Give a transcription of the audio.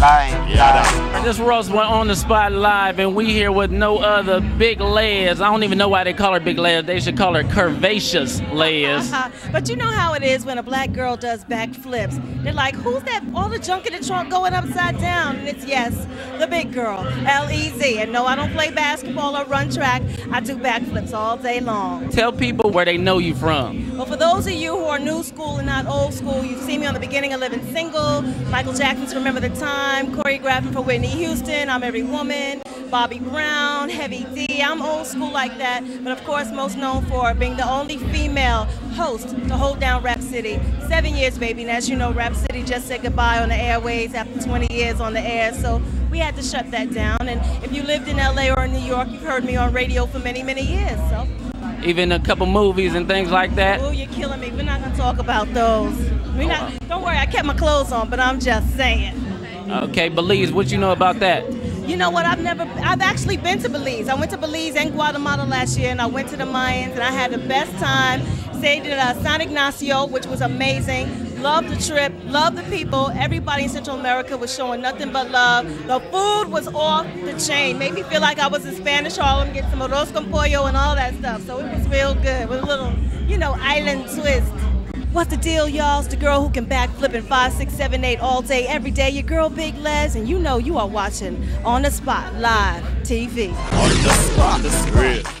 live, live. This Ross went on the spot live, and we here with no other Big Lez. I don't even know why they call her Big Lez. They should call her curvaceous legs. but you know how it is when a black girl does backflips. They're like, who's that? All the junk in the trunk going upside down. And it's, yes, the big girl, L-E-Z. And no, I don't play basketball or run track. I do backflips all day long. Tell people where they know you from. Well, for those of you who are new school and not old school, you've seen me on the beginning of Living Single, Michael Jackson's Remember the Time, choreographing for Whitney Houston, I'm Every Woman, Bobby Brown, Heavy D. I'm old school like that, but of course most known for being the only female host to hold down Rap City. Seven years, baby, and as you know, Rap City just said goodbye on the airways after 20 years on the air, so we had to shut that down. And if you lived in LA or in New York, you've heard me on radio for many, many years, so. Even a couple movies and things like that. Oh, you're killing me. We're not gonna talk about those. We oh, not. Don't worry, I kept my clothes on, but I'm just saying. Okay, Belize, what you know about that? You know what? I've never, I've actually been to Belize. I went to Belize and Guatemala last year, and I went to the Mayans, and I had the best time. Stayed at uh, San Ignacio, which was amazing. Loved the trip, loved the people. Everybody in Central America was showing nothing but love. The food was off the chain. Made me feel like I was in Spanish Harlem, get some arroz con pollo and all that stuff. So it was real good with a little, you know, island twist. What's the deal, y'all? It's the girl who can backflip in 5, 6, 7, 8 all day, every day. Your girl, Big Lez, and you know you are watching On the Spot Live TV. On the spot, the spot.